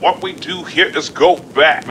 What we do here is go back.